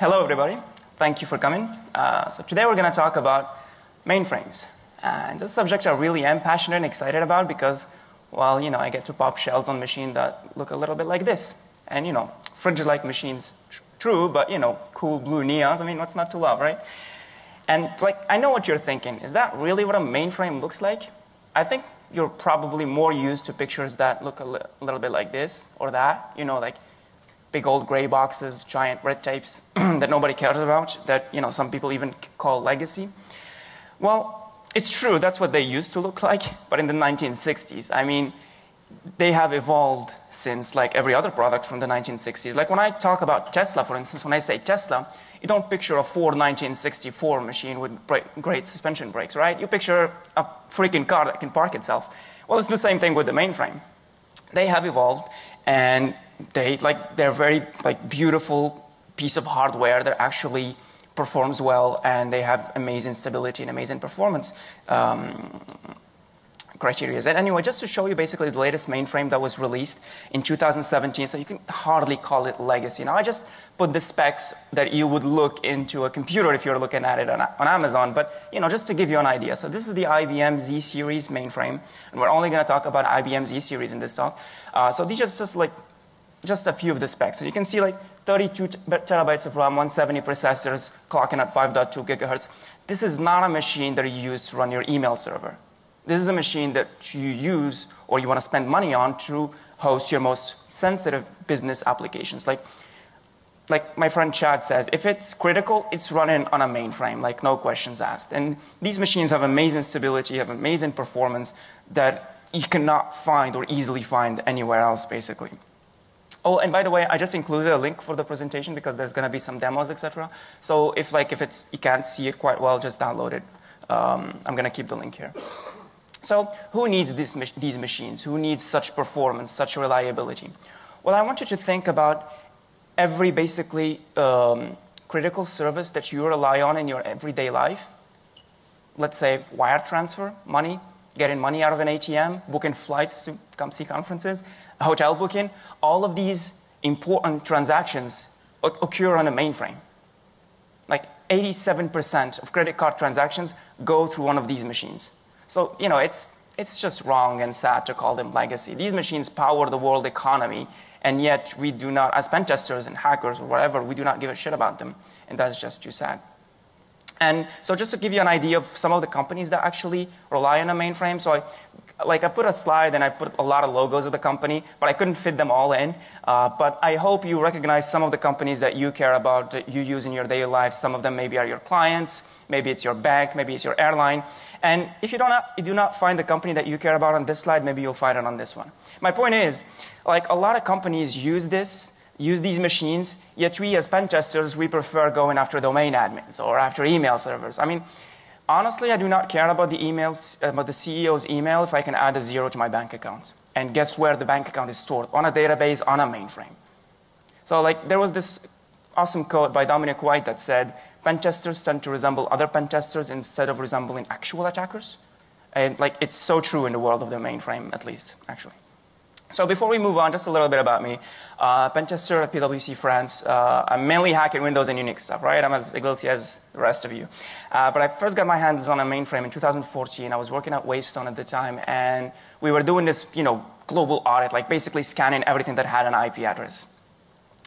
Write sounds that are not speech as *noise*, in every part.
Hello, everybody. Thank you for coming. Uh, so today we're going to talk about mainframes. And this subject I really am passionate and excited about because, well, you know, I get to pop shells on machines that look a little bit like this. And, you know, fridge-like machines, true, but, you know, cool blue neons. I mean, what's not to love, right? And, like, I know what you're thinking. Is that really what a mainframe looks like? I think you're probably more used to pictures that look a li little bit like this or that, you know, like big old gray boxes, giant red tapes *clears throat* that nobody cares about, that you know, some people even call legacy. Well, it's true, that's what they used to look *laughs* like, but in the 1960s, I mean, they have evolved since like every other product from the 1960s. Like when I talk about Tesla, for instance, when I say Tesla, you don't picture a Ford 1964 machine with great suspension brakes, right? You picture a freaking car that can park itself. Well, it's the same thing with the mainframe. They have evolved, and they like they're very like beautiful piece of hardware that actually performs well and they have amazing stability and amazing performance um, criteria. And anyway, just to show you basically the latest mainframe that was released in 2017, so you can hardly call it legacy. Now, I just put the specs that you would look into a computer if you're looking at it on, on Amazon, but you know, just to give you an idea. So this is the IBM Z series mainframe, and we're only going to talk about IBM Z series in this talk. Uh, so these are just like just a few of the specs. So you can see like 32 terabytes of RAM, 170 processors, clocking at 5.2 gigahertz. This is not a machine that you use to run your email server. This is a machine that you use or you want to spend money on to host your most sensitive business applications. Like, like my friend Chad says, if it's critical, it's running on a mainframe, like no questions asked. And these machines have amazing stability, have amazing performance that you cannot find or easily find anywhere else, basically. Oh, and by the way, I just included a link for the presentation because there's going to be some demos, etc. So if like if it's you can't see it quite well, just download it. Um, I'm going to keep the link here. So who needs this, these machines? Who needs such performance, such reliability? Well, I want you to think about every basically um, critical service that you rely on in your everyday life. Let's say wire transfer, money, getting money out of an ATM, booking flights to come see conferences, hotel booking, all of these important transactions occur on a mainframe. Like 87% of credit card transactions go through one of these machines. So, you know, it's, it's just wrong and sad to call them legacy. These machines power the world economy, and yet we do not, as pen testers and hackers or whatever, we do not give a shit about them. And that's just too sad. And so just to give you an idea of some of the companies that actually rely on a mainframe, so I, like I put a slide and I put a lot of logos of the company, but I couldn't fit them all in. Uh, but I hope you recognize some of the companies that you care about, that you use in your daily life. Some of them maybe are your clients, maybe it's your bank, maybe it's your airline. And if you, don't, you do not find the company that you care about on this slide, maybe you'll find it on this one. My point is, like a lot of companies use this use these machines, yet we as pen testers, we prefer going after domain admins or after email servers. I mean, honestly, I do not care about the emails, about the CEO's email if I can add a zero to my bank account. And guess where the bank account is stored? On a database, on a mainframe. So like, there was this awesome quote by Dominic White that said, pen testers tend to resemble other pen testers instead of resembling actual attackers. And like, it's so true in the world of the mainframe, at least, actually. So before we move on, just a little bit about me. Uh, Pentester at PwC France. Uh, I'm mainly hacking Windows and Unix stuff, right? I'm as guilty as the rest of you. Uh, but I first got my hands on a mainframe in 2014. I was working at Wavestone at the time, and we were doing this, you know, global audit, like basically scanning everything that had an IP address.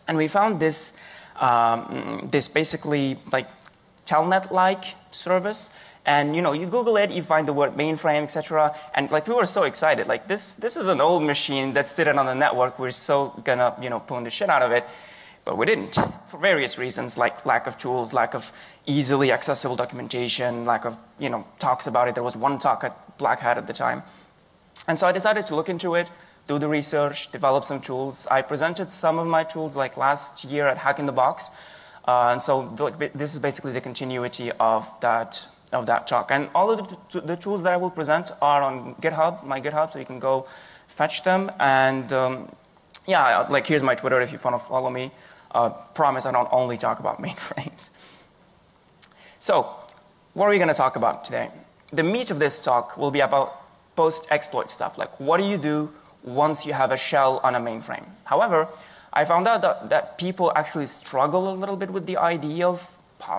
And we found this, um, this basically like telnet-like service and you know, you Google it, you find the word mainframe, etc. And like we were so excited. Like this, this is an old machine that's sitting on the network. We're so gonna, you know, pull the shit out of it. But we didn't for various reasons, like lack of tools, lack of easily accessible documentation, lack of, you know, talks about it. There was one talk at Black Hat at the time. And so I decided to look into it, do the research, develop some tools. I presented some of my tools like last year at Hack in the Box. Uh, and so this is basically the continuity of that of that talk. And all of the, the, tools that I will present are on GitHub, my GitHub, so you can go fetch them. And um, yeah, like here's my Twitter if you want to follow me. Uh, promise I don't only talk about *laughs* mainframes. So, what are we going to talk about today? The meat of this talk will be about post-exploit stuff, like what do you do once you have a shell on a mainframe. However, I found out that, that people actually struggle a little bit with the idea of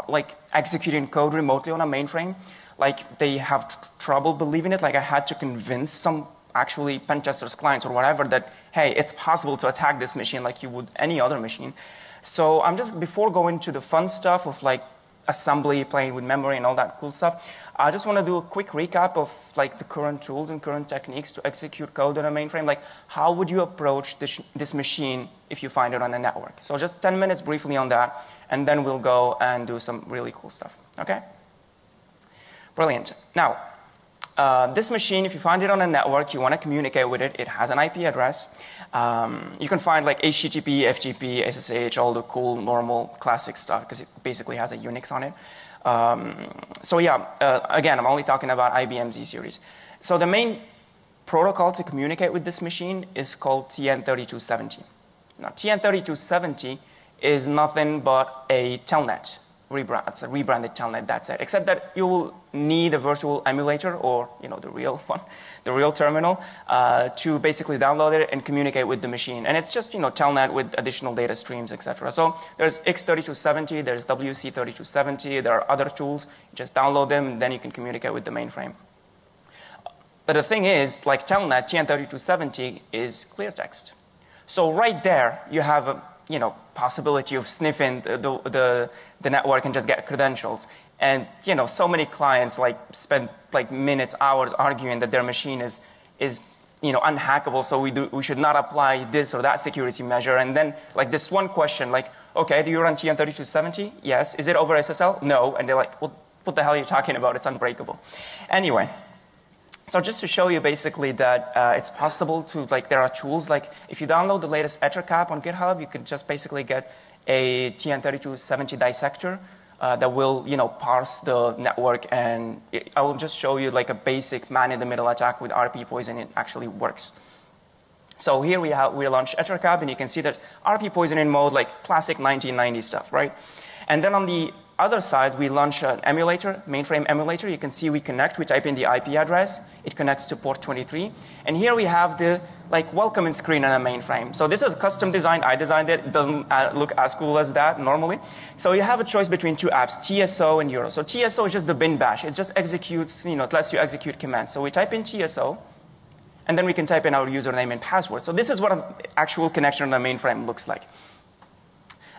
like executing code remotely on a mainframe. Like they have tr trouble believing it. Like I had to convince some actually pen testers clients or whatever that, hey, it's possible to attack this machine like you would any other machine. So I'm just, before going to the fun stuff of like assembly, playing with memory and all that cool stuff, I just want to do a quick recap of like the current tools and current techniques to execute code on a mainframe. Like how would you approach this, this machine if you find it on a network? So just 10 minutes briefly on that, and then we'll go and do some really cool stuff, okay? Brilliant. Now, uh, this machine, if you find it on a network, you want to communicate with it, it has an IP address. Um, you can find like HTTP, FTP, SSH, all the cool, normal, classic stuff because it basically has a Unix on it. Um, so yeah, uh, again, I'm only talking about IBM Z series. So the main protocol to communicate with this machine is called TN3270. Now TN3270 is nothing but a telnet rebrand. It's a rebranded telnet, that's it. Except that you will need a virtual emulator or you know the real *laughs* one, the real terminal, uh, to basically download it and communicate with the machine. And it's just you know telnet with additional data streams, etc. So there's X3270, there's WC3270, there are other tools. You just download them, and then you can communicate with the mainframe. But the thing is, like telnet, TN3270 is clear text. So right there, you have a you know, possibility of sniffing the, the, the, network and just get credentials. And, you know, so many clients like spend like minutes, hours arguing that their machine is, is you know, unhackable, so we, do, we should not apply this or that security measure. And then, like, this one question, like, okay, do you run TN3270? Yes. Is it over SSL? No. And they're like, well, what the hell are you talking about? It's unbreakable. Anyway, so just to show you basically that uh, it's possible to, like, there are tools, like, if you download the latest Ettercap on GitHub, you can just basically get a TN3270 dissector uh, that will, you know, parse the network and it, I will just show you like a basic man-in-the-middle attack with RP poisoning. Actually works. So here we have, we launched Ettercap and you can see that RP poisoning mode, like classic 1990 stuff, right? And then on the other side, we launch an emulator, mainframe emulator. You can see we connect, we type in the IP address. It connects to port 23. And here we have the like welcoming screen on a mainframe. So this is custom designed. I designed it. It doesn't uh, look as cool as that normally. So you have a choice between two apps, TSO and Euro. So TSO is just the bin bash. It just executes, you know, it lets you execute commands. So we type in TSO, and then we can type in our username and password. So this is what an actual connection on a mainframe looks like.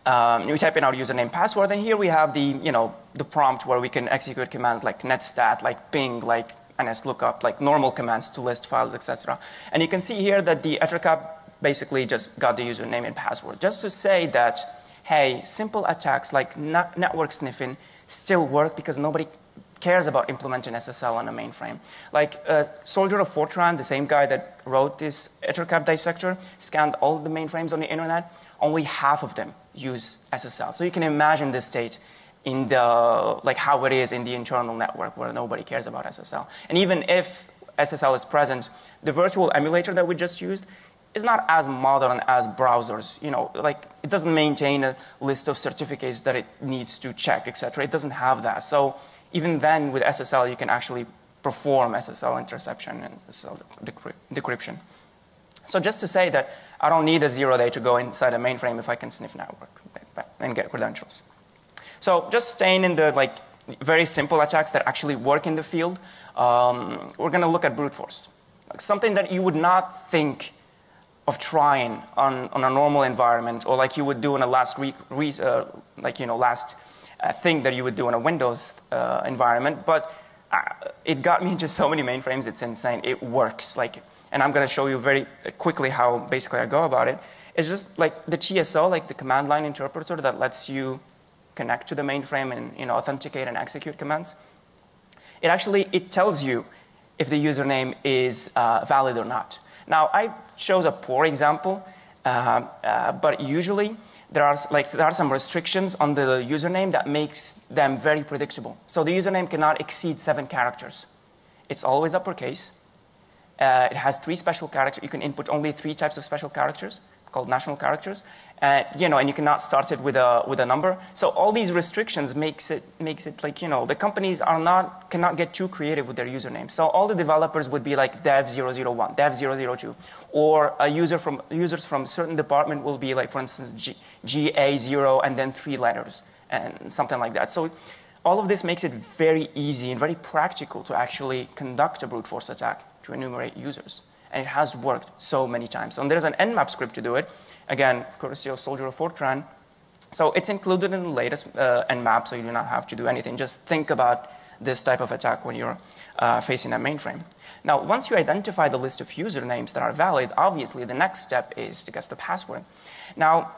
Um, we type in our username password, and here we have the, you know, the prompt where we can execute commands like netstat, like ping, like nslookup, like normal commands to list files, etc. And you can see here that the ettercap basically just got the username and password, just to say that, hey, simple attacks like network sniffing still work because nobody cares about implementing SSL on a mainframe. Like uh, Soldier of Fortran, the same guy that wrote this ettercap dissector, scanned all the mainframes on the internet, only half of them use SSL. So you can imagine this state in the, like how it is in the internal network where nobody cares about SSL. And even if SSL is present, the virtual emulator that we just used is not as modern as browsers. You know, like it doesn't maintain a list of certificates that it needs to check, etc. It doesn't have that. So even then with SSL, you can actually perform SSL interception and SSL decryption. So just to say that I don't need a zero day to go inside a mainframe if I can sniff network and get credentials. So just staying in the like very simple attacks that actually work in the field, um, we're going to look at brute force. Like something that you would not think of trying on, on a normal environment or like you would do in a last week, uh, like you know last uh, thing that you would do in a Windows uh, environment, but uh, it got me into so many mainframes, it's insane. It works. Like and I'm going to show you very quickly how basically I go about it. It's just like the TSO, like the command line interpreter that lets you connect to the mainframe and you know, authenticate and execute commands. It actually it tells you if the username is uh, valid or not. Now I chose a poor example, uh, uh, but usually there are like there are some restrictions on the username that makes them very predictable. So the username cannot exceed seven characters. It's always uppercase. Uh, it has three special characters. You can input only three types of special characters called national characters. Uh, you know, and you cannot start it with a with a number. So all these restrictions makes it makes it like you know the companies are not cannot get too creative with their username. So all the developers would be like dev001, dev002, or a user from users from certain department will be like for instance G, GA0 and then three letters and something like that. So all of this makes it very easy and very practical to actually conduct a brute force attack to enumerate users. And it has worked so many times. And there's an nmap script to do it Again, courtesy of Soldier of Fortran. So it's included in the latest uh, nmap, so you do not have to do anything. Just think about this type of attack when you're uh, facing a mainframe. Now, once you identify the list of usernames that are valid, obviously the next step is to guess the password. Now,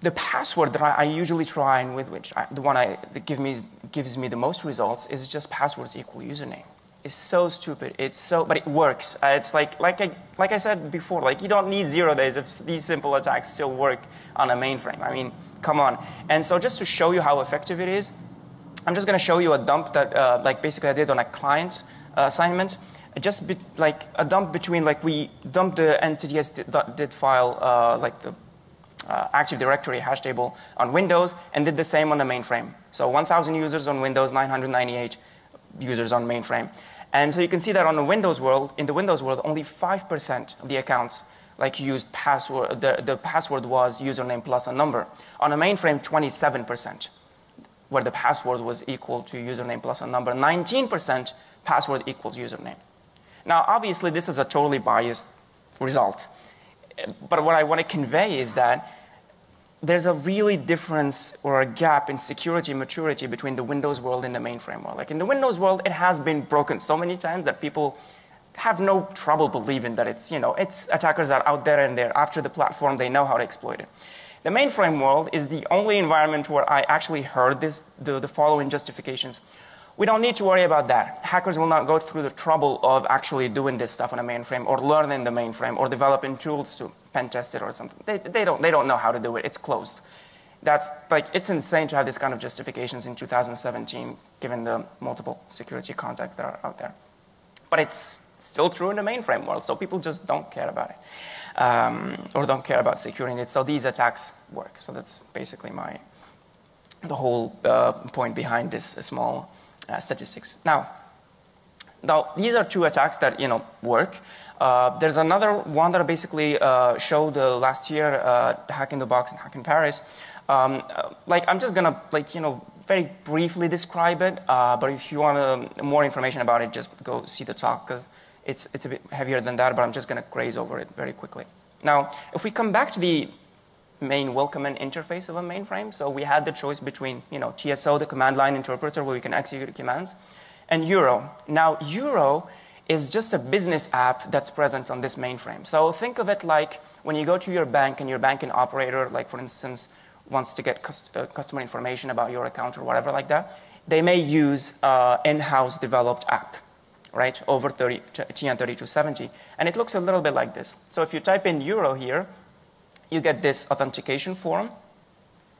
the password that I, usually try and with which I, the one I, that give me, gives me the most results is just passwords equal username is so stupid. It's so, but it works. Uh, it's like, like I, like I said before, like you don't need zero days if these simple attacks still work on a mainframe. I mean, come on. And so just to show you how effective it is, I'm just going to show you a dump that, uh, like basically I did on a client uh, assignment. Just be, like a dump between, like we dumped the entities did file, uh, like the uh, Active Directory hash table on Windows and did the same on the mainframe. So 1,000 users on Windows, 998 users on mainframe. And so you can see that on the Windows world, in the Windows world, only 5% of the accounts like used password, the, the password was username plus a number. On a mainframe, 27%, where the password was equal to username plus a number. 19% password equals username. Now, obviously, this is a totally biased result. But what I want to convey is that there's a really difference or a gap in security maturity between the Windows world and the mainframe world. Like in the Windows world, it has been broken so many times that people have no trouble believing that it's, you know, it's attackers are out there and they're after the platform, they know how to exploit it. The mainframe world is the only environment where I actually heard this, the, the following justifications. We don't need to worry about that. Hackers will not go through the trouble of actually doing this stuff on a mainframe or learning the mainframe or developing tools to pen test it or something. They, they, don't, they don't know how to do it. It's closed. That's like, it's insane to have this kind of justifications in 2017 given the multiple security contexts that are out there. But it's still true in the mainframe world, so people just don't care about it um, or don't care about securing it. So these attacks work. So that's basically my, the whole uh, point behind this small statistics. Now, now, these are two attacks that you know work. Uh, there's another one that I basically uh, showed uh, last year, uh, Hack in the Box and Hack in Paris. Um, uh, like I'm just gonna like you know very briefly describe it, uh, but if you want um, more information about it, just go see the talk because it's it's a bit heavier than that. But I'm just gonna graze over it very quickly. Now, if we come back to the main welcome and interface of a mainframe. So we had the choice between you know, TSO, the command line interpreter where we can execute commands, and Euro. Now, Euro is just a business app that's present on this mainframe. So think of it like when you go to your bank and your banking operator, like for instance, wants to get cust uh, customer information about your account or whatever like that, they may use uh, in-house developed app, right, over 30, TN3270. And it looks a little bit like this. So if you type in Euro here, you get this authentication form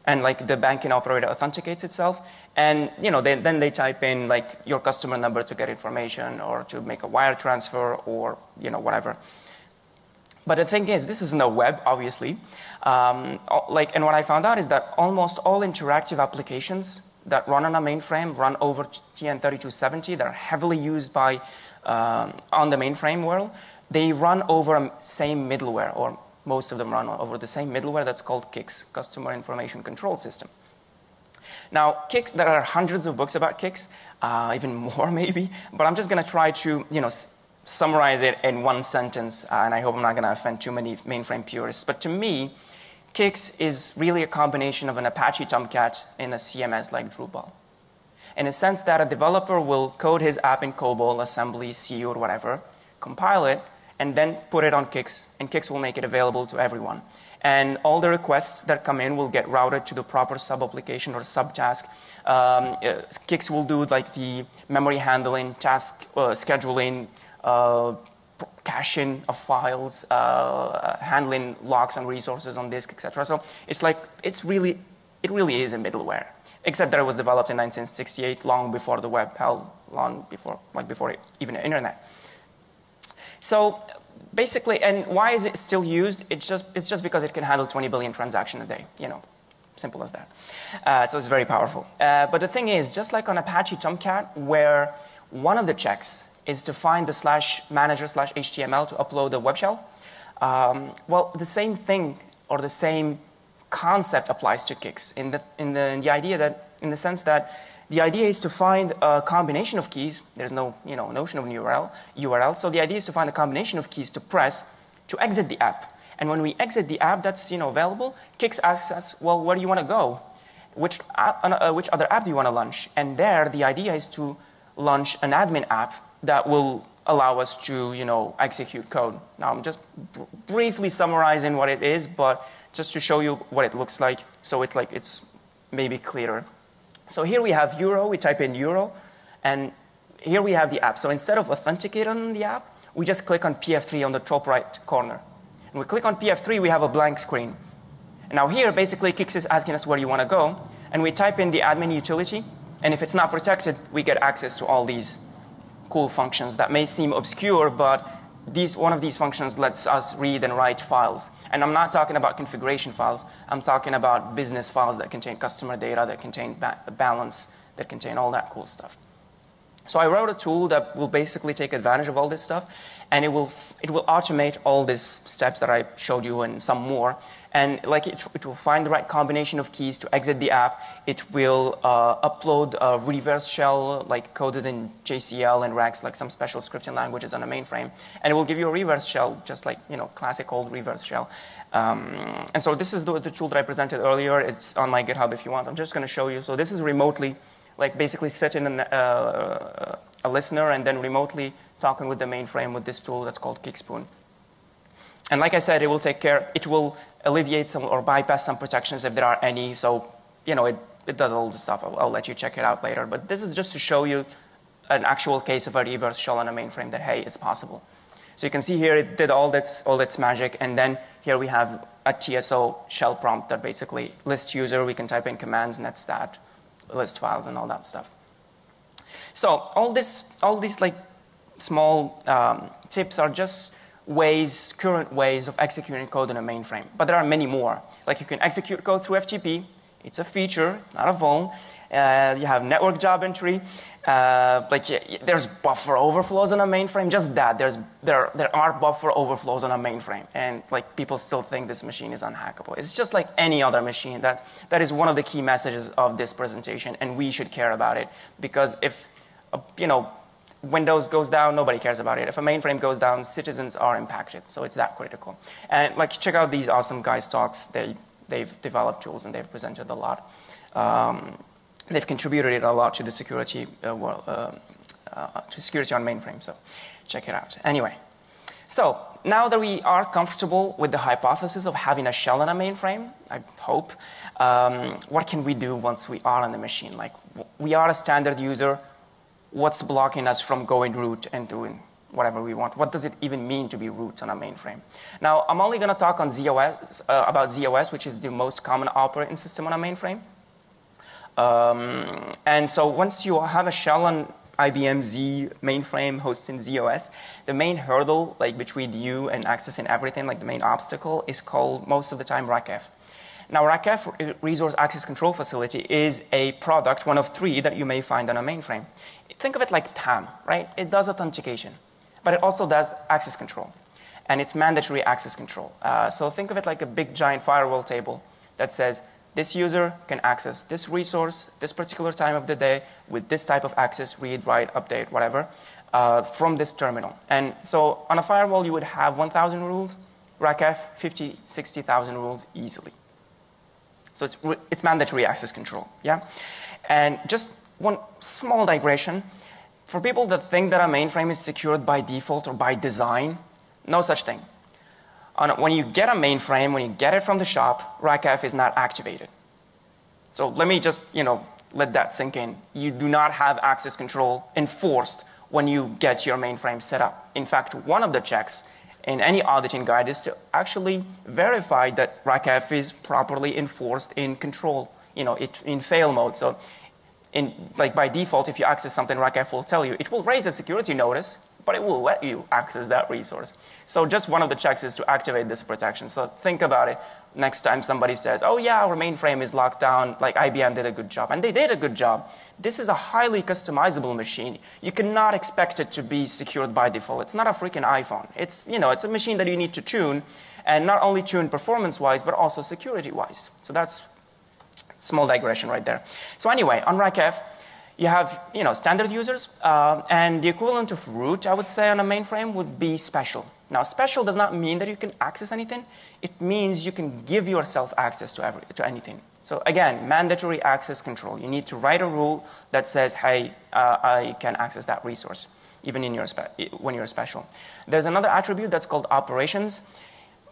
and like the banking operator authenticates itself and you know they, then they type in like your customer number to get information or to make a wire transfer or you know whatever. But the thing is this isn't a web obviously. Um, like and what i found out is that almost all interactive applications that run on a mainframe run over tn3270 that are heavily used by um, on the mainframe world they run over same middleware or most of them run over the same middleware that's called CICS, Customer Information Control System. Now, CICS, there are hundreds of books about CICS, uh, even *laughs* more maybe, but I'm just going to try to, you know, summarize it in one sentence, uh, and I hope I'm not going to offend too many mainframe purists. But to me, CICS is really a combination of an Apache Tomcat and a CMS like Drupal. In a sense that a developer will code his app in COBOL, assembly, C, or whatever, compile it, and then put it on CICS, and CICS will make it available to everyone. And all the requests that come in will get routed to the proper sub-application or subtask. Um, uh, CICS will do like the memory handling, task uh, scheduling, uh, caching of files, uh, handling locks and resources on disk, etc. So it's like, it's really, it really is a middleware, except that it was developed in 1968, long before the web, hell, long before, like before even the internet. So basically, and why is it still used? It's just, it's just because it can handle 20 billion transactions a day, you know, simple as that. Uh, so it's very powerful. Uh, but the thing is, just like on Apache Tomcat, where one of the checks is to find the slash manager slash HTML to upload the web shell, um, well, the same thing or the same concept applies to Kix in the, in the, in the idea that, in the sense that the idea is to find a combination of keys. There's no you know, notion of an URL, URL. So the idea is to find a combination of keys to press to exit the app. And when we exit the app that's you know, available, Kix asks us, well, where do you want to go? Which, uh, which other app do you want to launch? And there, the idea is to launch an admin app that will allow us to you know, execute code. Now, I'm just br briefly summarizing what it is, but just to show you what it looks like so it, like, it's maybe clearer. So here we have euro, we type in euro, and here we have the app. So instead of authenticating the app, we just click on PF3 on the top right corner. And we click on PF3, we have a blank screen. And now here, basically, Kix is asking us where you want to go, and we type in the admin utility, and if it's not protected, we get access to all these cool functions that may seem obscure, but these, one of these functions lets us read and write files. And I'm not talking about configuration files. I'm talking about business files that contain customer data, that contain ba balance, that contain all that cool stuff. So I wrote a tool that will basically take advantage of all this stuff, and it will, it will automate all these steps that I showed you and some more. And like it, it will find the right combination of keys to exit the app. It will uh, upload a reverse shell, like coded in JCL and Rex, like some special scripting languages on a mainframe. And it will give you a reverse shell, just like you know, classic old reverse shell. Um, and so this is the, the tool that I presented earlier. It's on my GitHub if you want. I'm just going to show you. So this is remotely like basically sitting in uh, a listener and then remotely talking with the mainframe with this tool that's called Kickspoon. And like I said, it will take care, it will alleviate some or bypass some protections if there are any. So, you know, it, it does all the stuff. I'll, I'll let you check it out later. But this is just to show you an actual case of a reverse shell on a mainframe that, hey, it's possible. So you can see here it did all its, all its magic. And then here we have a TSO shell prompt that basically lists user. We can type in commands, netstat, list files and all that stuff. So all this, all these like small um, tips are just ways, current ways of executing code in a mainframe. But there are many more. Like you can execute code through FTP. It's a feature. It's not a vuln. Uh, you have network job entry. Uh, like there's buffer overflows on a mainframe. Just that. There's there there are buffer overflows on a mainframe, and like people still think this machine is unhackable. It's just like any other machine. That that is one of the key messages of this presentation, and we should care about it because if uh, you know Windows goes down, nobody cares about it. If a mainframe goes down, citizens are impacted. So it's that critical. And like check out these awesome guys' talks. They they've developed tools and they've presented a lot. Um, they've contributed a lot to the security uh, world, uh, uh, to security on mainframe. So check it out. Anyway, so now that we are comfortable with the hypothesis of having a shell on a mainframe, I hope, um, what can we do once we are on the machine? Like we are a standard user. What's blocking us from going root and doing whatever we want? What does it even mean to be root on a mainframe? Now, I'm only going to talk on ZOS, uh, about ZOS, which is the most common operating system on a mainframe. Um, and so once you have a shell on IBM Z mainframe hosting ZOS, the main hurdle like between you and accessing everything, like the main obstacle, is called most of the time RACF. Now, RACF, Resource Access Control Facility, is a product, one of three that you may find on a mainframe. Think of it like PAM, right? It does authentication, but it also does access control, and it's mandatory access control. Uh, so think of it like a big giant firewall table that says, this user can access this resource, this particular time of the day, with this type of access, read, write, update, whatever, uh, from this terminal. And so on a firewall, you would have 1,000 rules, RACF, 50, 60,000 rules easily. So it's, it's mandatory access control, yeah? And just one small digression. For people that think that a mainframe is secured by default or by design, no such thing when you get a mainframe, when you get it from the shop, RACF is not activated. So let me just, you know, let that sink in. You do not have access control enforced when you get your mainframe set up. In fact, one of the checks in any auditing guide is to actually verify that RACF is properly enforced in control, you know, it, in fail mode. So in, like by default, if you access something, Rackf will tell you. It will raise a security notice, but it will let you access that resource. So just one of the checks is to activate this protection. So think about it next time somebody says, oh yeah, our mainframe is locked down, like IBM did a good job. And they did a good job. This is a highly customizable machine. You cannot expect it to be secured by default. It's not a freaking iPhone. It's, you know, it's a machine that you need to tune, and not only tune performance-wise, but also security-wise. So that's small digression right there. So anyway, on RACF, you have you know, standard users, uh, and the equivalent of root, I would say, on a mainframe would be special. Now, special does not mean that you can access anything. It means you can give yourself access to, every, to anything. So again, mandatory access control. You need to write a rule that says, hey, uh, I can access that resource, even in your when you're special. There's another attribute that's called operations,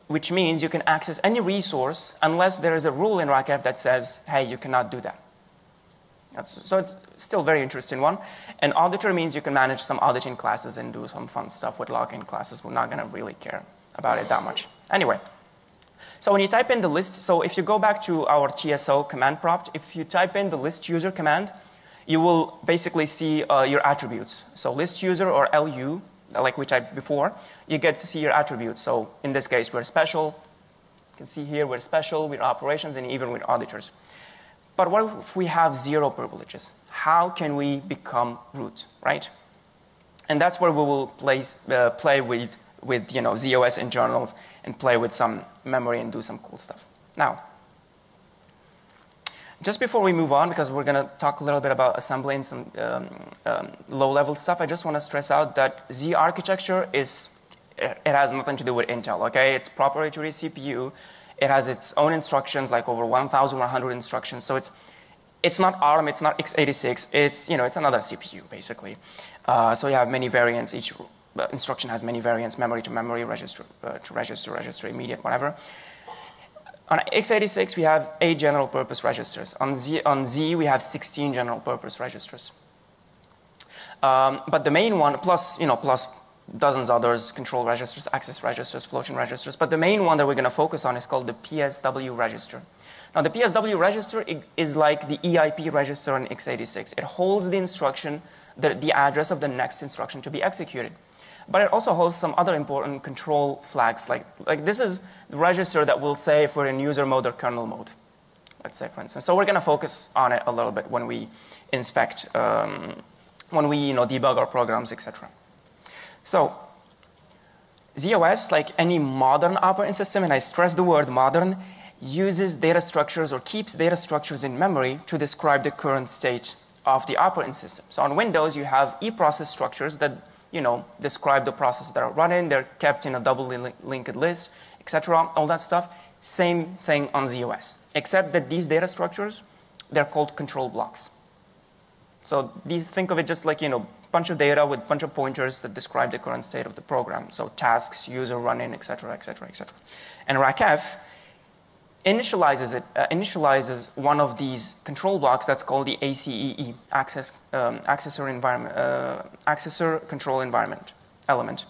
which means you can access any resource unless there is a rule in RACF that says, hey, you cannot do that. That's, so it's still very interesting one. And auditor means you can manage some auditing classes and do some fun stuff with login classes. We're not going to really care about it that much. Anyway, so when you type in the list, so if you go back to our TSO command prompt, if you type in the list user command, you will basically see uh, your attributes. So list user or LU, like we typed before, you get to see your attributes. So in this case, we're special. You can see here we're special, we're operations, and even with auditors. But what if we have zero privileges? How can we become root, right? And that's where we will place, uh, play with, with you know, ZOS internals and play with some memory and do some cool stuff. Now, just before we move on, because we're going to talk a little bit about assembly and some um, um, low-level stuff, I just want to stress out that Z architecture is, it has nothing to do with Intel, okay? It's proprietary CPU, it has its own instructions, like over 1,100 instructions. So it's, it's not ARM, it's not x86, it's, you know, it's another CPU, basically. Uh, so you have many variants. Each uh, instruction has many variants, memory to memory, register uh, to register, register immediate, whatever. On x86, we have eight general purpose registers. On Z, on Z we have 16 general purpose registers. Um, but the main one, plus, you know, plus dozens others, control registers, access registers, floating registers. But the main one that we're going to focus on is called the PSW register. Now, the PSW register is like the EIP register in x86. It holds the instruction, the, address of the next instruction to be executed. But it also holds some other important control flags. Like, like this is the register that will say if we're in user mode or kernel mode, let's say, for instance. So we're going to focus on it a little bit when we inspect, um, when we you know, debug our programs, etc. So ZOS, like any modern operating system, and I stress the word modern, uses data structures or keeps data structures in memory to describe the current state of the operating system. So on Windows, you have eProcess structures that you know, describe the processes that are running. They're kept in a doubly linked list, etc. All that stuff. Same thing on ZOS, except that these data structures, they're called control blocks. So these, think of it just like, you know, bunch of data with a bunch of pointers that describe the current state of the program. So tasks, user running, etc., etc., etc. And RACF initializes it, uh, initializes one of these control blocks that's called the ACEE, access, um, accessor environment, uh, accessor control environment element.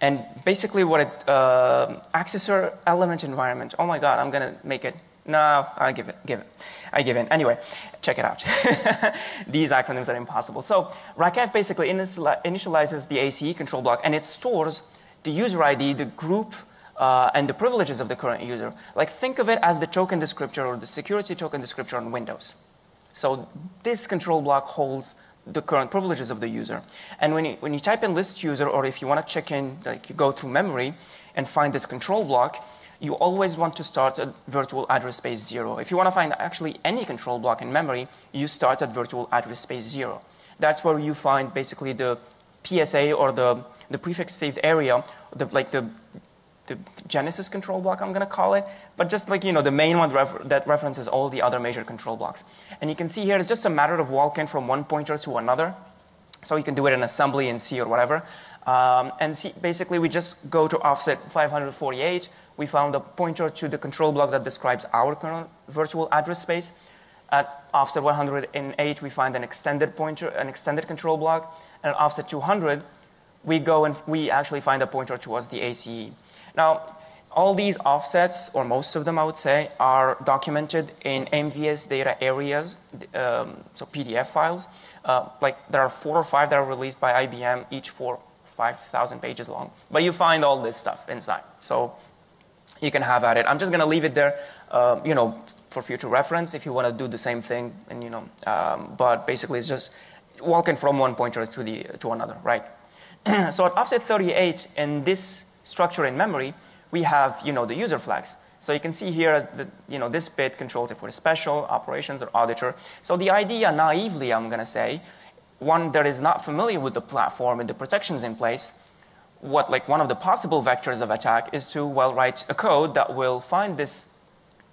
And basically what it, uh, accessor element environment, oh my God, I'm gonna make it no, I give it, give it. I give in. Anyway, check it out. *laughs* These acronyms are impossible. So RACF basically initializes the ACE control block and it stores the user ID, the group, uh, and the privileges of the current user. Like think of it as the token descriptor or the security token descriptor on Windows. So this control block holds the current privileges of the user. And when you, when you type in list user or if you want to check in, like you go through memory and find this control block, you always want to start at virtual address space zero. If you want to find actually any control block in memory, you start at virtual address space zero. That's where you find basically the PSA or the, the prefix saved area, the, like the, the genesis control block, I'm going to call it, but just like, you know, the main one refer that references all the other major control blocks. And you can see here it's just a matter of walking from one pointer to another. So you can do it in assembly in C or whatever. Um, and see, basically we just go to offset 548, we found a pointer to the control block that describes our virtual address space. At offset 108, we find an extended pointer, an extended control block. And at offset 200, we go and we actually find a pointer towards the ACE. Now, all these offsets, or most of them I would say, are documented in MVS data areas, um, so PDF files. Uh, like there are four or five that are released by IBM, each four, 5,000 pages long. But you find all this stuff inside. So you can have at it. I'm just going to leave it there, uh, you know, for future reference if you want to do the same thing. And, you know, um, but basically it's just walking from one pointer to, the, to another, right? *clears throat* so at offset 38 in this structure in memory, we have, you know, the user flags. So you can see here that, you know, this bit controls if we're special, operations, or auditor. So the idea, naively, I'm going to say, one that is not familiar with the platform and the protections in place, what like one of the possible vectors of attack is to, well, write a code that will find this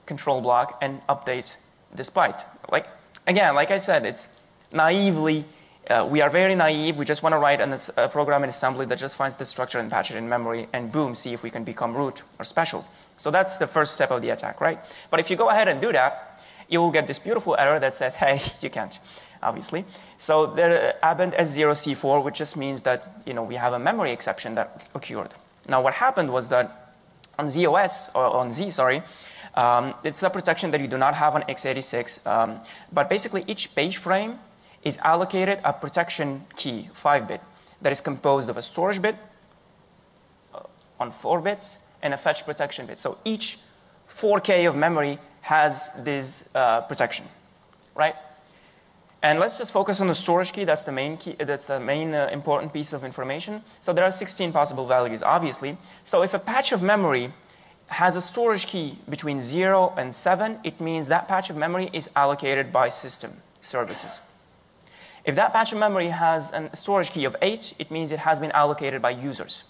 control block and update this byte. Like, again, like I said, it's naively uh, we are very naive. We just want to write an, a program in assembly that just finds the structure and patch it in memory, and boom, see if we can become root or special. So that's the first step of the attack, right? But if you go ahead and do that, you will get this beautiful error that says, *laughs* hey, you can't, obviously. So there happened S0C4, which just means that you know, we have a memory exception that occurred. Now what happened was that on ZOS, or on Z, sorry, um, it's a protection that you do not have on x86, um, but basically each page frame is allocated a protection key, 5-bit, that is composed of a storage bit uh, on 4 bits and a fetch protection bit. So each 4K of memory has this uh, protection, right? And let's just focus on the storage key. That's the main key. That's the main uh, important piece of information. So there are 16 possible values, obviously. So if a patch of memory has a storage key between 0 and 7, it means that patch of memory is allocated by system services. If that patch of memory has a storage key of 8, it means it has been allocated by users.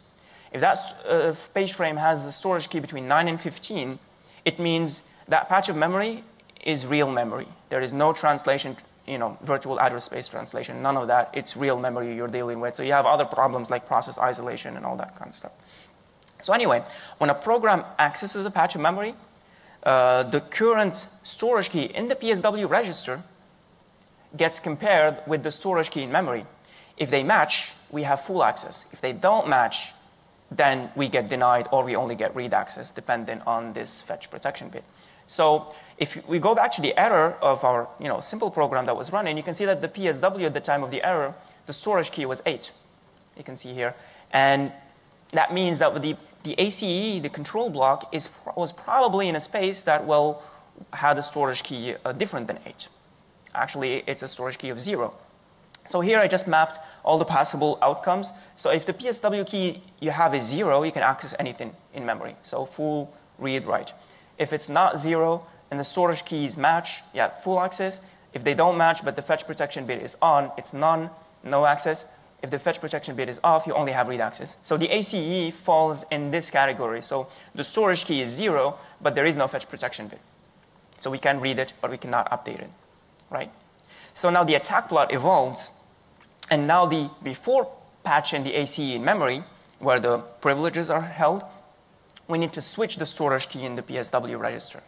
If that uh, page frame has a storage key between 9 and 15, it means that patch of memory is real memory. There is no translation, you know, virtual address space translation, none of that. It's real memory you're dealing with. So you have other problems like process isolation and all that kind of stuff. So anyway, when a program accesses a patch of memory, uh, the current storage key in the PSW register gets compared with the storage key in memory. If they match, we have full access. If they don't match, then we get denied or we only get read access depending on this fetch protection bit. So if we go back to the error of our you know, simple program that was running, you can see that the PSW at the time of the error, the storage key was 8. You can see here. And that means that the, the ACE, the control block, is, was probably in a space that, well, had a storage key uh, different than 8. Actually, it's a storage key of zero. So here I just mapped all the possible outcomes. So if the PSW key you have is zero, you can access anything in memory. So full read write. If it's not zero and the storage keys match, yeah, full access. If they don't match but the fetch protection bit is on, it's none, no access. If the fetch protection bit is off, you only have read access. So the ACE falls in this category. So the storage key is zero, but there is no fetch protection bit. So we can read it, but we cannot update it right? So now the attack plot evolves, and now the before patch in the ACE in memory, where the privileges are held, we need to switch the storage key in the PSW register.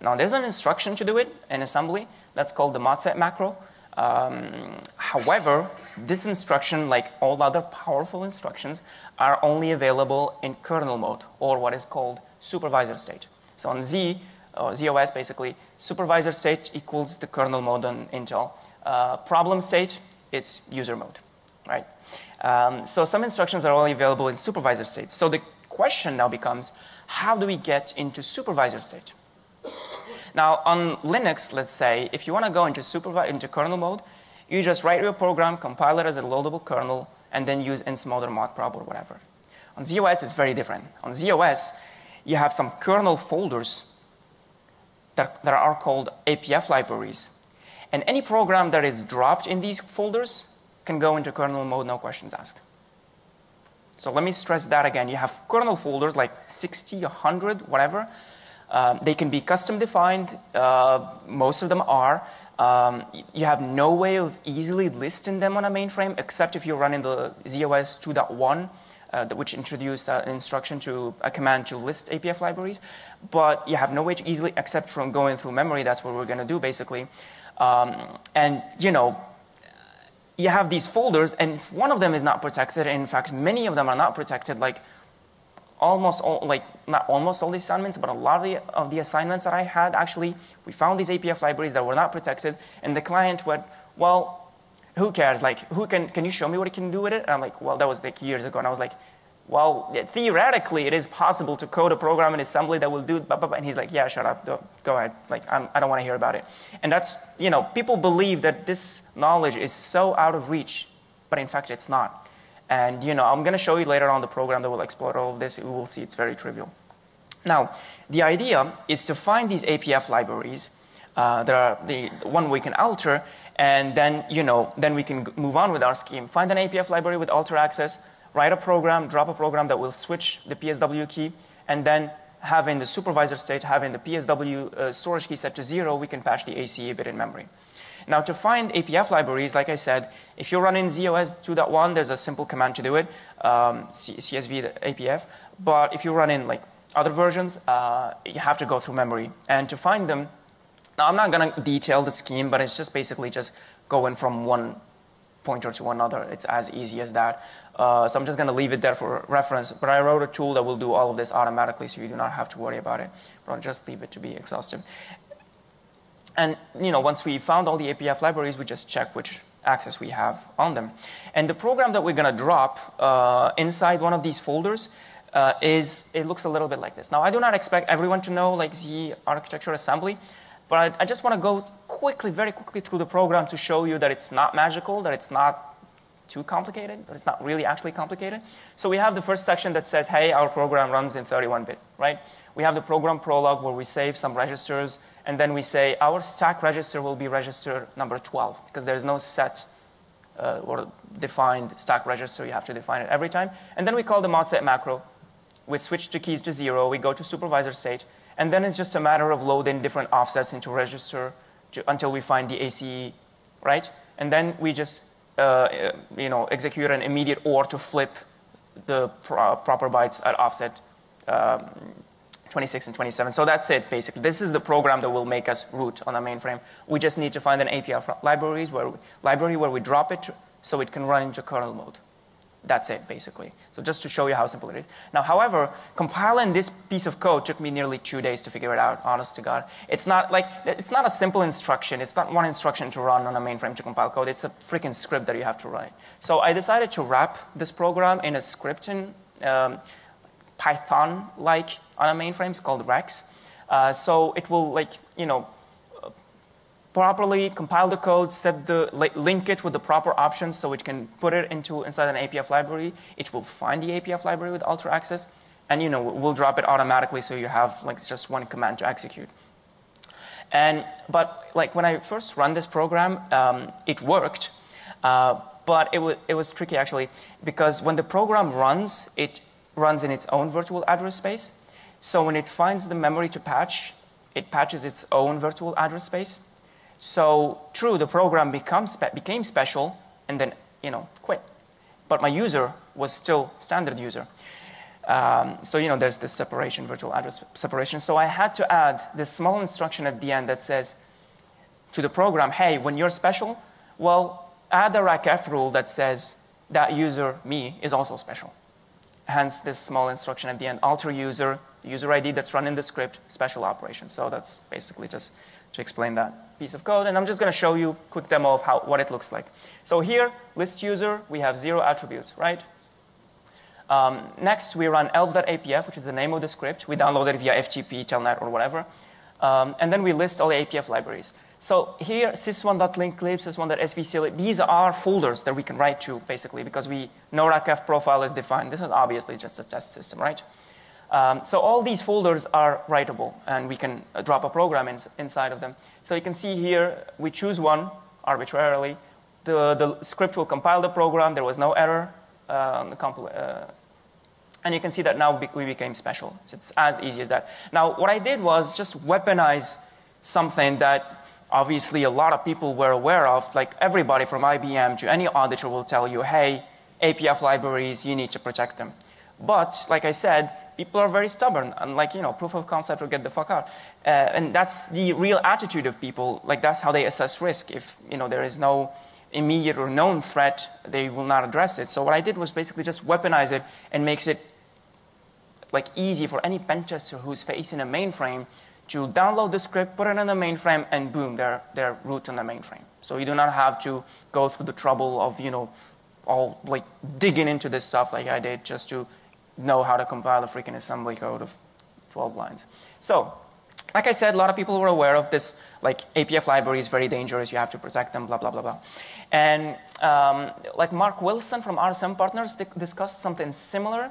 Now there's an instruction to do it in assembly that's called the modset macro. Um, however, this instruction, like all other powerful instructions, are only available in kernel mode or what is called supervisor state. So on Z, or ZOS basically, supervisor state equals the kernel mode on Intel. Uh, problem state, it's user mode, right? Um, so some instructions are only available in supervisor state. So the question now becomes, how do we get into supervisor state? Now on Linux, let's say, if you want to go into, into kernel mode, you just write your program, compile it as a loadable kernel, and then use insmod or modprob or whatever. On ZOS, it's very different. On ZOS, you have some kernel folders that, that are called APF libraries. And any program that is dropped in these folders can go into kernel mode, no questions asked. So let me stress that again. You have kernel folders like 60, 100, whatever. Um, they can be custom defined. Uh, most of them are. Um, you have no way of easily listing them on a mainframe except if you're running the ZOS 2.1 uh, which introduced uh, an instruction to a command to list APF libraries. But you have no way to easily, except from going through memory, that's what we're going to do basically. Um, and, you know, you have these folders, and one of them is not protected, and in fact, many of them are not protected, like almost all, like not almost all the assignments, but a lot of the, of the assignments that I had actually, we found these APF libraries that were not protected, and the client went, well, who cares? Like, who can, can you show me what it can do with it? And I'm like, well, that was like years ago. And I was like, well, theoretically, it is possible to code a program in assembly that will do, blah, blah, blah. and he's like, yeah, shut up, go ahead. Like, I'm, I do not want to hear about it. And that's, you know, people believe that this knowledge is so out of reach, but in fact, it's not. And, you know, I'm going to show you later on the program that will explore all of this. You will see it's very trivial. Now, the idea is to find these APF libraries uh, that are the, the one we can alter, and then, you know, then we can move on with our scheme. Find an APF library with alter access, write a program, drop a program that will switch the PSW key, and then having the supervisor state, having the PSW uh, storage key set to zero, we can patch the ACE bit in memory. Now to find APF libraries, like I said, if you're running ZOS 2.1, there's a simple command to do it, um, CSV APF. But if you run in like other versions, uh, you have to go through memory. And to find them, now I'm not going to detail the scheme, but it's just basically just going from one pointer to another. It's as easy as that. Uh, so I'm just going to leave it there for reference. But I wrote a tool that will do all of this automatically, so you do not have to worry about it. But I'll just leave it to be exhaustive. And you know, once we found all the APF libraries, we just check which access we have on them. And the program that we're going to drop uh, inside one of these folders uh, is, it looks a little bit like this. Now, I do not expect everyone to know like Z architecture assembly, but I, I just want to go quickly, very quickly through the program to show you that it's not magical, that it's not too complicated, but it's not really actually complicated. So we have the first section that says, hey, our program runs in 31-bit, right? We have the program prologue where we save some registers, and then we say our stack register will be register number 12, because there's no set uh, or defined stack register. You have to define it every time. And then we call the modset macro. We switch the keys to zero. We go to supervisor state. And then it's just a matter of loading different offsets into register to, until we find the ACE, right? And then we just uh, you know, execute an immediate OR to flip the pro proper bytes at offset um, 26 and 27. So that's it, basically. This is the program that will make us root on the mainframe. We just need to find an API libraries where we, library where we drop it so it can run into kernel mode. That's it, basically. So just to show you how simple it is. Now, however, compiling this piece of code took me nearly two days to figure it out, honest to God. It's not like, it's not a simple instruction. It's not one instruction to run on a mainframe to compile code. It's a freaking script that you have to write. So I decided to wrap this program in a scripting, um, Python-like on a mainframe. It's called Rex. Uh, so it will like, you know, properly compile the code, set the, link it with the proper options so it can put it into inside an APF library. It will find the APF library with Ultra access, and you know, we'll drop it automatically so you have like just one command to execute. And, but like when I first run this program, um, it worked, uh, but it, it was tricky actually because when the program runs, it runs in its own virtual address space. So when it finds the memory to patch, it patches its own virtual address space. So true, the program spe became special and then, you know, quit. But my user was still standard user. Um, so, you know, there's this separation, virtual address separation. So I had to add this small instruction at the end that says to the program, hey, when you're special, well, add a rackf rule that says that user, me, is also special. Hence this small instruction at the end, alter user, user ID that's run in the script, special operation. So that's basically just to explain that piece of code. And I'm just going to show you a quick demo of how, what it looks like. So here, list user, we have zero attributes, right? Um, next, we run elf.apf, which is the name of the script. We download it via FTP, Telnet, or whatever. Um, and then we list all the APF libraries. So here, sys1.linklib, sys1.svclib, these are folders that we can write to, basically, because we no rackf profile is defined. This is obviously just a test system, right? Um, so all these folders are writable, and we can uh, drop a program in, inside of them. So you can see here, we choose one arbitrarily. The, the script will compile the program. There was no error. Um, uh, and you can see that now we became special. It's as easy as that. Now, what I did was just weaponize something that obviously a lot of people were aware of. Like everybody from IBM to any auditor will tell you, hey, APF libraries, you need to protect them. But, like I said, people are very stubborn and like you know proof of concept or get the fuck out. Uh, and that's the real attitude of people. Like that's how they assess risk. If you know there is no immediate or known threat they will not address it. So what i did was basically just weaponize it and makes it like easy for any pen tester who's facing a mainframe to download the script, put it on the mainframe, and boom, they're, they're root on the mainframe. So you do not have to go through the trouble of, you know, all like digging into this stuff like I did just to know how to compile a freaking assembly code of 12 lines. So, like I said, a lot of people were aware of this, like APF library is very dangerous, you have to protect them, blah, blah, blah, blah. And um, like Mark Wilson from RSM Partners discussed something similar,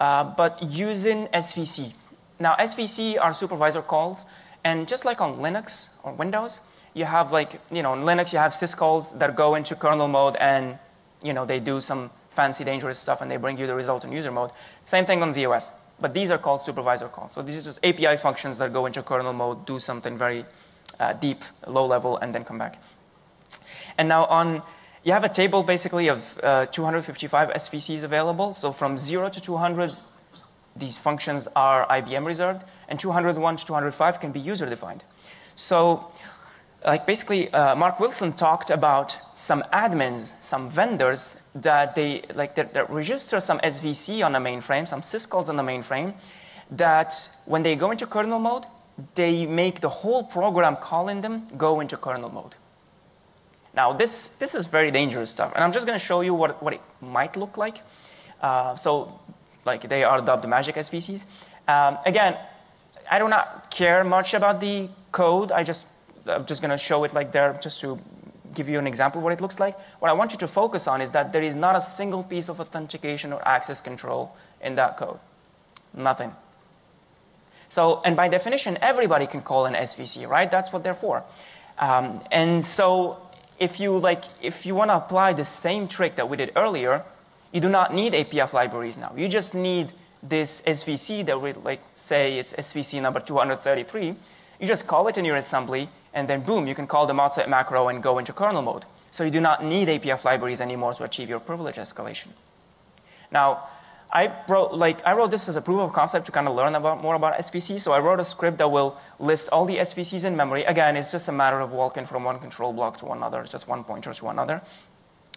uh, but using SVC. Now, SVC are supervisor calls, and just like on Linux or Windows, you have like, you know, on Linux you have syscalls that go into kernel mode and, you know, they do some fancy dangerous stuff and they bring you the result in user mode. Same thing on ZOS, but these are called supervisor calls. So these are just API functions that go into kernel mode, do something very uh, deep, low level, and then come back. And now on, you have a table basically of uh, 255 SVCs available. So from 0 to 200, these functions are IBM reserved, and 201 to 205 can be user defined. So like basically uh, Mark Wilson talked about some admins, some vendors that they like that, that, register some SVC on the mainframe, some syscalls on the mainframe, that when they go into kernel mode, they make the whole program calling them go into kernel mode. Now this, this is very dangerous stuff, and I'm just going to show you what, what it might look like. Uh, so like they are dubbed magic SVCs. Um, again, I do not care much about the code. I just I'm just going to show it like there just to give you an example of what it looks like. What I want you to focus on is that there is not a single piece of authentication or access control in that code. Nothing. So, and by definition, everybody can call an SVC, right? That's what they're for. Um, and so, if you like, if you want to apply the same trick that we did earlier, you do not need APF libraries now. You just need this SVC that we like say it's SVC number 233. You just call it in your assembly, and then boom, you can call the modset macro and go into kernel mode. So you do not need APF libraries anymore to achieve your privilege escalation. Now, I wrote, like, I wrote this as a proof of concept to kind of learn about, more about SVC. So I wrote a script that will list all the SVCs in memory. Again, it's just a matter of walking from one control block to another. Just one pointer to another.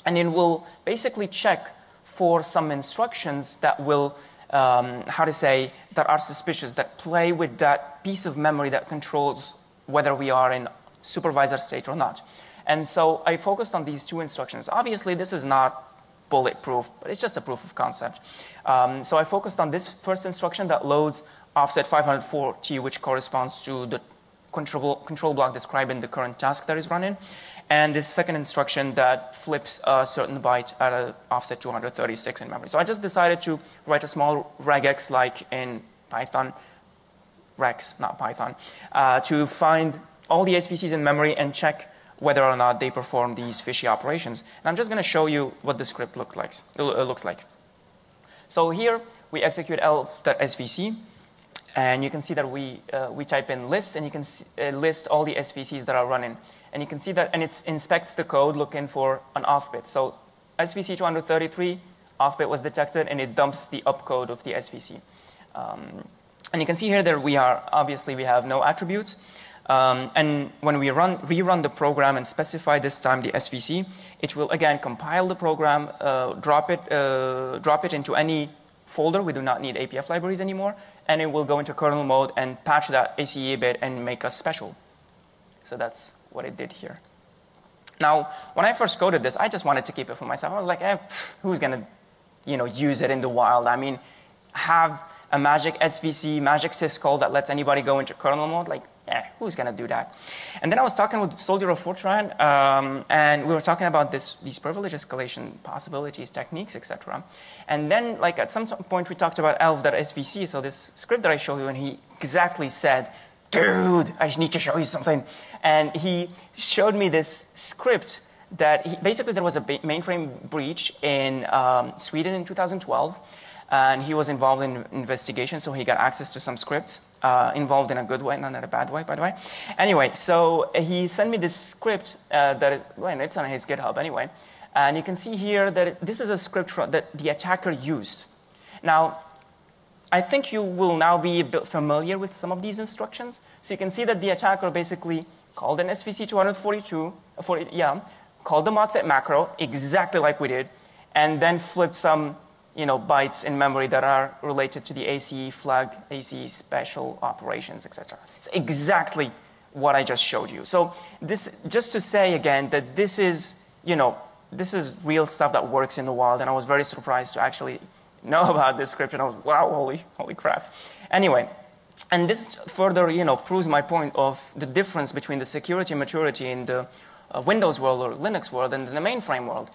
And it will basically check for some instructions that will, um, how to say, that are suspicious, that play with that piece of memory that controls whether we are in supervisor state or not. And so I focused on these two instructions. Obviously, this is not bulletproof, but it's just a proof of concept. Um, so I focused on this first instruction that loads offset 540, which corresponds to the control, control block describing the current task that is running. And this second instruction that flips a certain byte at an offset 236 in memory. So I just decided to write a small regex like in Python Rex, not Python, uh, to find all the SVCs in memory and check whether or not they perform these fishy operations. And I'm just going to show you what the script look like, looks like. So here we execute elf.svc, and you can see that we, uh, we type in list, and you can see, uh, list all the SVCs that are running. And you can see that, and it inspects the code looking for an off bit. So SVC 233, off bit was detected, and it dumps the upcode of the SVC. Um, and you can see here that we are, obviously we have no attributes. Um, and when we run, rerun the program and specify this time the SVC, it will again compile the program, uh, drop, it, uh, drop it into any folder. We do not need APF libraries anymore. And it will go into kernel mode and patch that ACE bit and make us special. So that's what it did here. Now, when I first coded this, I just wanted to keep it for myself. I was like, eh, who's going to you know, use it in the wild? I mean, have a magic SVC, magic syscall that lets anybody go into kernel mode, like, eh, who's going to do that? And then I was talking with Soldier of Fortran, um, and we were talking about this, these privilege escalation possibilities, techniques, etc. And then, like, at some point, we talked about elf.svc, so this script that I showed you, and he exactly said, dude, I need to show you something. And he showed me this script that he, basically there was a mainframe breach in um, Sweden in 2012 and he was involved in investigation, so he got access to some scripts, uh, involved in a good way, not in a bad way, by the way. Anyway, so he sent me this script uh, that is, well, it's on his GitHub anyway, and you can see here that it, this is a script that the attacker used. Now, I think you will now be familiar with some of these instructions. So you can see that the attacker basically called an SVC 242, 40, yeah, called the modset macro exactly like we did, and then flipped some you know, bytes in memory that are related to the ACE flag, ACE special operations, etc. It's exactly what I just showed you. So this, just to say again that this is, you know, this is real stuff that works in the wild, and I was very surprised to actually *laughs* know about this script, and I was, wow, holy, holy crap. Anyway, and this further, you know, proves my point of the difference between the security maturity in the uh, Windows world or Linux world and the mainframe world.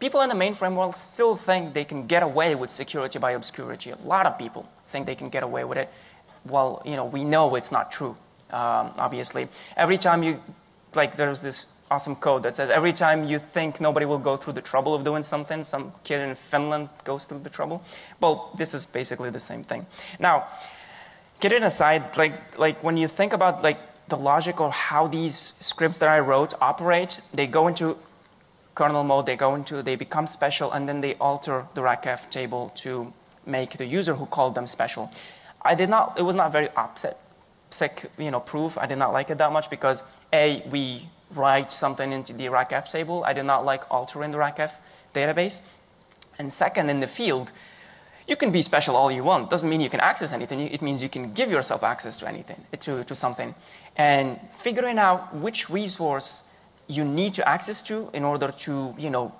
People in the mainframe world still think they can get away with security by obscurity. A lot of people think they can get away with it. Well, you know, we know it's not true, um, obviously. Every time you, like, there's this awesome code that says every time you think nobody will go through the trouble of doing something, some kid in Finland goes through the trouble. Well, this is basically the same thing. Now, kidding aside, like, like when you think about like the logic of how these scripts that I wrote operate, they go into kernel mode, they go into, they become special, and then they alter the RACF table to make the user who called them special. I did not, it was not very OPSEC, you know, proof. I did not like it that much because A, we write something into the RACF table. I did not like altering the RACF database. And second, in the field, you can be special all you want. Doesn't mean you can access anything. It means you can give yourself access to anything, to, to something. And figuring out which resource you need to access to in order to, you know,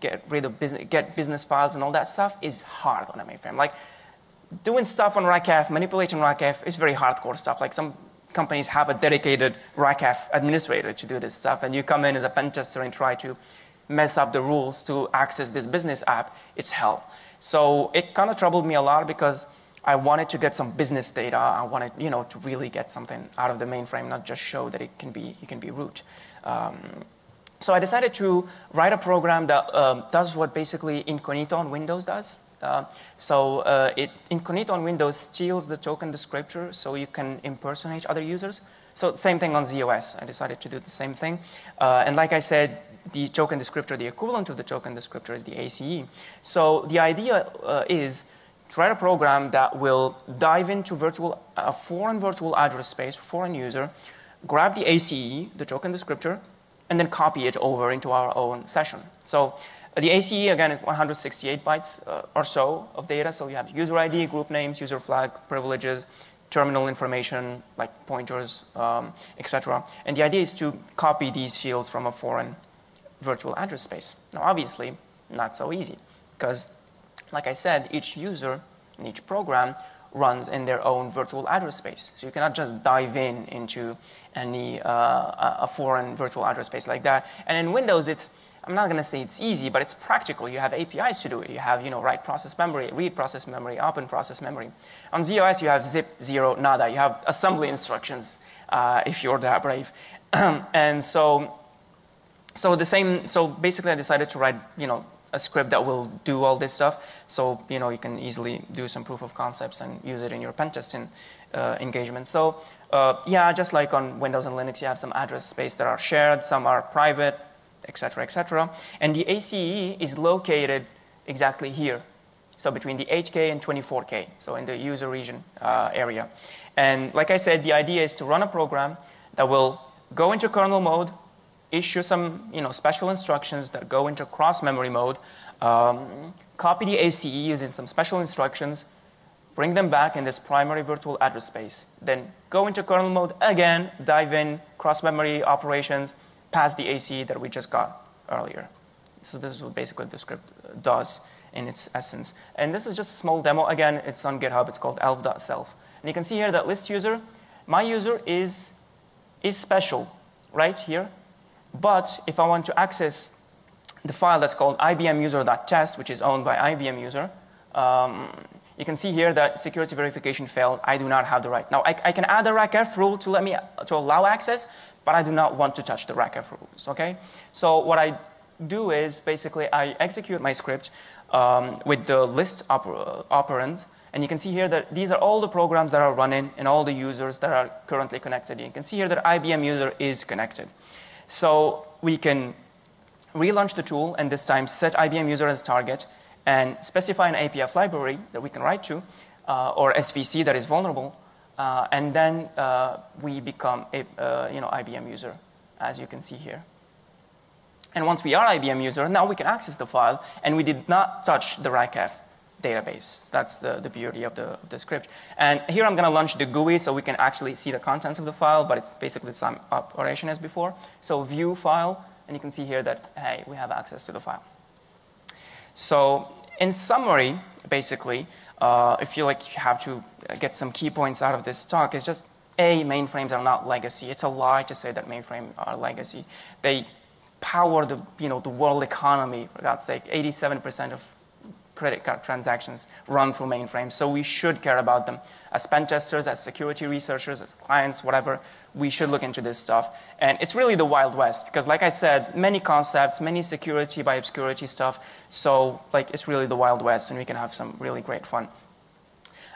get rid of business, get business files and all that stuff is hard on a mainframe. Like doing stuff on RACF, manipulating RACF is very hardcore stuff. Like some companies have a dedicated RACF administrator to do this stuff, and you come in as a pen tester and try to mess up the rules to access this business app, it's hell. So it kind of troubled me a lot because I wanted to get some business data. I wanted, you know, to really get something out of the mainframe, not just show that it can be, it can be root. Um, so I decided to write a program that um, does what basically Incognito on Windows does. Uh, so uh, it, Incognito on Windows steals the token descriptor so you can impersonate other users. So same thing on ZOS. I decided to do the same thing. Uh, and like I said, the token descriptor, the equivalent of the token descriptor is the ACE. So the idea uh, is to write a program that will dive into virtual, a foreign virtual address space, for foreign user, grab the ACE, the token descriptor, and then copy it over into our own session. So uh, the ACE, again, is 168 bytes uh, or so of data. So you have user ID, group names, user flag, privileges, terminal information like pointers, um, etc. And the idea is to copy these fields from a foreign virtual address space. Now, obviously, not so easy because, like I said, each user and each program runs in their own virtual address space. So you cannot just dive in into any uh, a foreign virtual address space like that. And in Windows, it's I'm not going to say it's easy, but it's practical. You have APIs to do it. You have you know write process memory, read process memory, open process memory. On ZOS, you have zip, zero, nada. You have assembly instructions uh, if you're that brave. *clears throat* and so, so the same. So basically, I decided to write you know a script that will do all this stuff. So you know you can easily do some proof of concepts and use it in your pen testing uh, engagement. So uh, yeah, just like on Windows and Linux, you have some address space that are shared, some are private, etc., etc. And the ACE is located exactly here. So between the 8K and 24K, so in the user region uh, area. And like I said, the idea is to run a program that will go into kernel mode, issue some you know, special instructions that go into cross-memory mode, um, copy the ACE using some special instructions, bring them back in this primary virtual address space, then go into kernel mode again, dive in, cross-memory operations, pass the ACE that we just got earlier. So this is what basically the script does in its essence. And this is just a small demo. Again, it's on GitHub. It's called elf.self. And you can see here that list user, my user is, is special right here. But if I want to access the file that's called ibmuser.test, which is owned by IBM user, um, you can see here that security verification failed. I do not have the right. Now, I, I, can add a RACF rule to let me to allow access, but I do not want to touch the RACF rules. Okay. So what I do is basically I execute my script um, with the list oper operand, and you can see here that these are all the programs that are running and all the users that are currently connected. You can see here that IBM user is connected. So we can relaunch the tool and this time set IBM user as target and specify an APF library that we can write to uh, or SVC that is vulnerable. Uh, and then uh, we become a uh, you know, IBM user, as you can see here. And once we are IBM user, now we can access the file, and we did not touch the RACF database. That's the, the beauty of the, of the script. And here I'm going to launch the GUI so we can actually see the contents of the file, but it's basically the same operation as before. So view file, and you can see here that, hey, we have access to the file. So in summary, basically, uh, if you like you have to get some key points out of this talk, it's just a, mainframes are not legacy. It's a lie to say that mainframes are legacy. They power the, you know, the world economy, for God's sake. 87% of credit card transactions run through mainframes. So we should care about them. As pen testers, as security researchers, as clients, whatever, we should look into this stuff. And it's really the Wild West because like I said, many concepts, many security by obscurity stuff. So like it's really the Wild West and we can have some really great fun.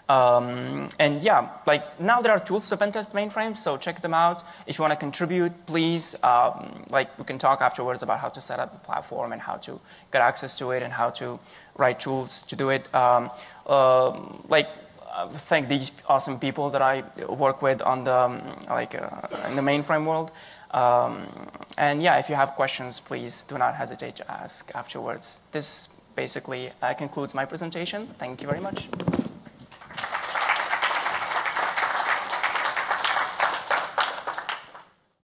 Um, and yeah, like now there are tools to pen test mainframes, so check them out. If you want to contribute, please, um, like we can talk afterwards about how to set up the platform and how to get access to it and how to write tools to do it. Um, uh, like uh, thank these awesome people that I work with on the um, like uh, in the mainframe world. Um, and yeah, if you have questions, please do not hesitate to ask afterwards. This basically uh, concludes my presentation. Thank you very much.